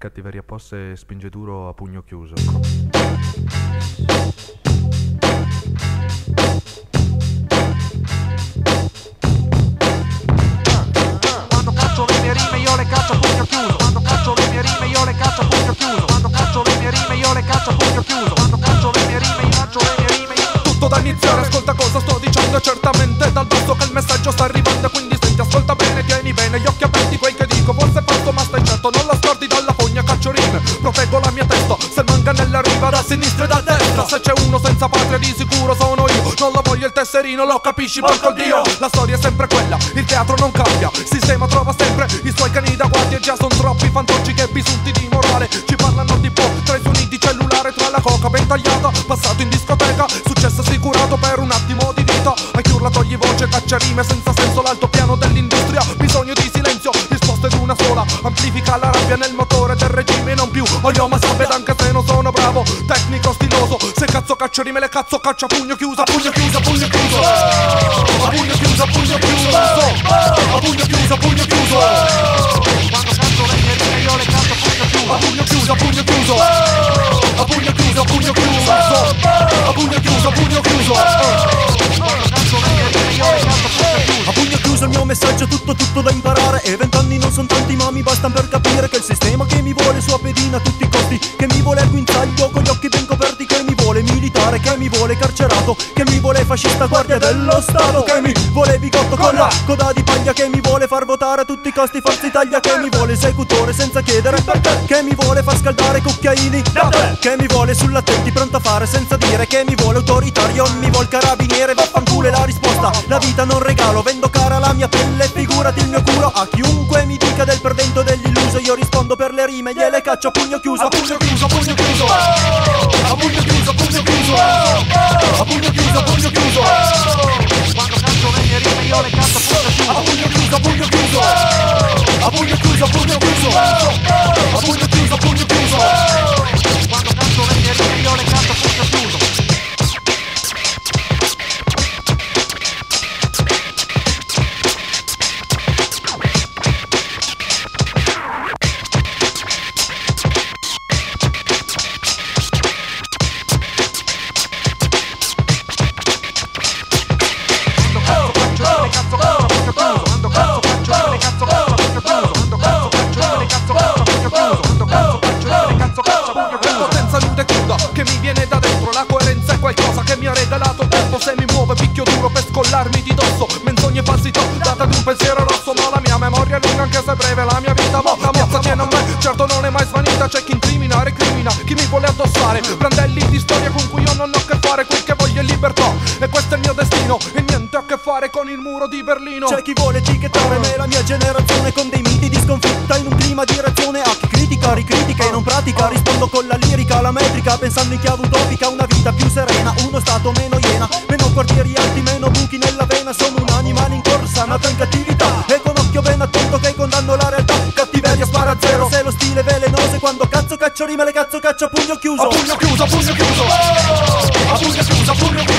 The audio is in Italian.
cattiveria posse spinge duro a pugno chiuso. Quando caccio le mie rime io le caccio a pugno chiuso. Quando caccio le mie rime io le caccio a pugno chiuso. Quando caccio le mie rime io le caccio a pugno chiuso. Quando caccio le mie rime io caccio le mie rime Tutto da iniziare, ascolta cosa sto dicendo certamente dal basso che il messaggio sta arrivando quindi sinistra e da destra, se c'è uno senza patria di sicuro sono io, non lo voglio il tesserino, lo capisci, porco dio, la storia è sempre quella, il teatro non cambia, il sistema trova sempre i suoi cani da guardia e già sono troppi fantocci che bisunti di morale, ci parlano di po', tra i suoni di cellulare, tra la coca ben tagliata, passato in discoteca, successo assicurato per un attimo di vita. Hai urla togli voce, caccia rime senza senso L'altopiano amplifica la rabbia nel motore del regime Non più. Olio ma sabed anche se non sono bravo Tecnico stiloso, se cazzo caccio rime le cazzo caccia Pugno chiuso, pugno chiuso, pugno chiuso. A pugno chiuso, pugno chiuso A pugno chiuso, pugno chiuso Quando caccio le mie rime io le caccio a pugno chiuso. A pugno chiuso, pugno chiuso. A pugno chiuso, pugno chiuso. A pugno chiuso, pugno chiuso messaggio, tutto tutto da imparare E vent'anni non sono tanti ma mi bastano per capire Che il sistema che mi vuole sua pedina a tutti i costi Che mi vuole al guinzaglio con gli occhi ben coperti Che mi vuole militare, che mi vuole carcerato Che mi vuole fascista guardia dello Stato Che mi vuole bigotto con la coda di paglia Che mi vuole far votare a tutti i costi Forza Italia Che mi vuole esecutore senza chiedere perché Che mi vuole far scaldare cucchiaini Che mi vuole sull'attenti pronto a fare senza dire Che mi vuole autoritario, mi vuole carabiniere la vita non regalo Vendo cara la mia pelle, figurati il mio culo. A chiunque mi dica del perdente o dell'illuso Io rispondo per le rime, gliele caccio a pugno chiuso. A pugno chiuso, pugno chiuso. A pugno chiuso, pugno chiuso. A pugno chiuso, pugno chiuso. Quando caccio le mie rime io le caccio a pugno chiuso. A pugno chiuso, pugno chiuso. A pugno chiuso, pugno chiuso il tempo Se mi muove picchio duro per scollarmi di dosso. Menzogne e falsità data di un pensiero rosso. Ma la mia memoria è lunga anche se breve La mia vita motta piazza tiene a me Certo non è mai svanita. C'è chi incrimina, recrimina Chi mi vuole addossare. Brandelli di storia con cui io non ho a che fare. Quel che voglio è libertà E questo è il mio destino. E niente a che fare con il muro di Berlino. C'è chi vuole etichettare me la mia generazione con dei miti di sconfitta in un clima di reazione a chi critica, ricritica non pratica. Rispondo con la lirica, la metrica, pensando in chiave utopica, una vita più serena, uno stato meno iena, meno quartieri alti, meno buchi nella vena. Sono un animale in corsa, nato in cattività e con occhio ben attento che condanno la realtà. Cattiveria spara a zero, se lo stile velenoso quando cazzo caccio rime le cazzo caccio a pugno chiuso A pugno chiuso, a pugno chiuso A pugno chiuso, a pugno chiuso